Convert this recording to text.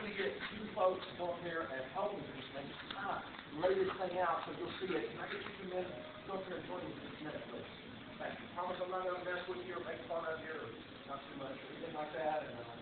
trying to get you folks on here and help me with this thing, just kind of lay this thing out so you'll see it. Can I get you two minutes? go up here and join me for just a minute, please? Thank you. Promise I'm not gonna mess with you or make fun of you or not too much or anything like that, and, uh,